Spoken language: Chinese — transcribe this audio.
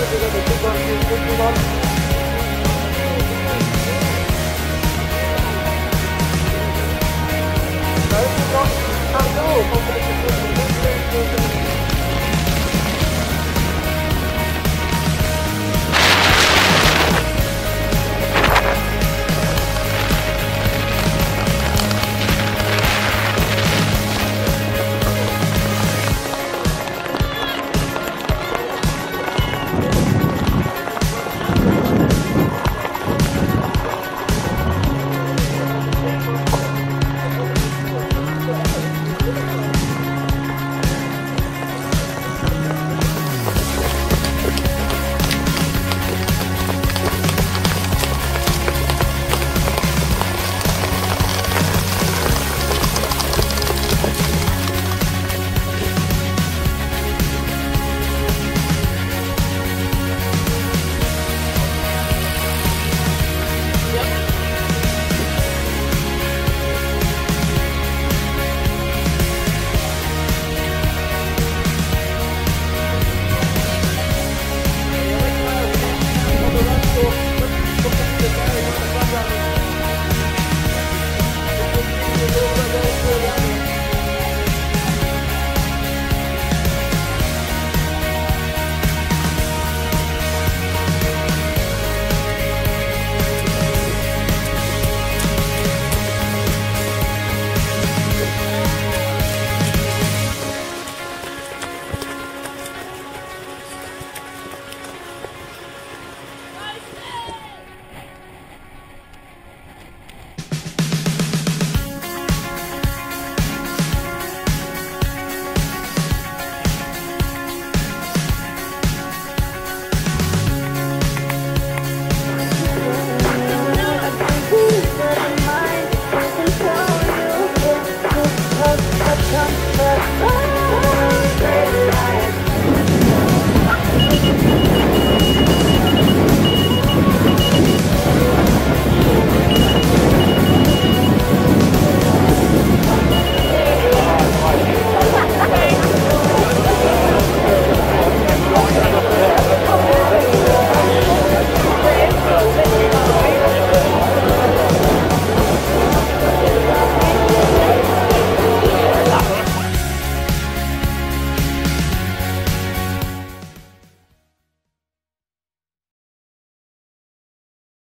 这个的猪肝这是猪肝